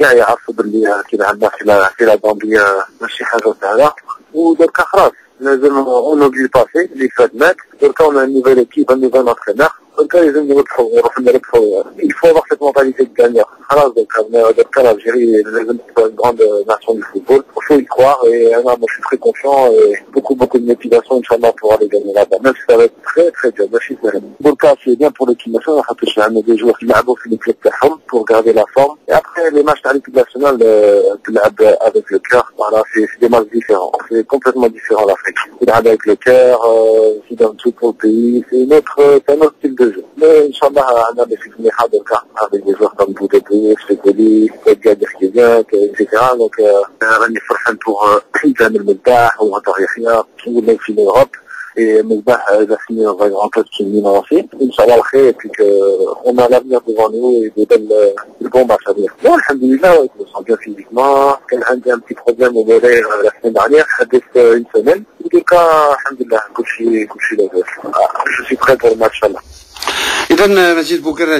يعرفوا باللي كي عندنا في في لا بامبي ماشي حاجة سهلة. ودركا خلاص لازم اون اوبلي باسي اللي فات مات دركا اون نوفيل ايكيب ان نوفيل les jeunes de votre faveur, de. Il faut avoir cette mentalité de gagnant. Alors, donc, euh, euh, l'Algérie est une grande euh, nation du football. Il faut y croire et moi, je suis très confiant et beaucoup, beaucoup de motivation, Inch'Allah, pour aller gagner là-bas. Même si ça va être très, très dur. Je suis Bon, le cas, c'est bien pour l'équipe nationale, parce que c'est un des joueurs qui m'a beaucoup fait les plateformes pour garder la forme. Et après, les matchs à l'équipe nationale, avec le cœur, voilà, c'est des matchs différents. C'est complètement différent l'Afrique. Il avec le cœur, euh, c'est dans tout pour le pays. C'est un autre style de mais Inch'Allah, on a avec des joueurs comme etc. Donc, pour Zan El-Meddah, ou Rator Yahya, tout le monde en Europe. Et un grand club qui est aussi. Inch'Allah, a l'avenir devant nous et des belles, des à venir. Moi, Alhamdoulilah, je me sens bien physiquement. J'ai un petit problème au mollet la semaine dernière, ça une semaine. En tout cas, Alhamdoulilah, je suis prêt pour le match, Inch'Allah. إذا مجيد بوكر